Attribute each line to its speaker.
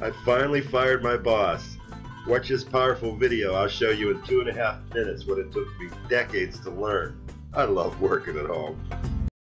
Speaker 1: I finally fired my boss. Watch this powerful video. I'll show you in two and a half minutes what it took me decades to learn. I love working at home.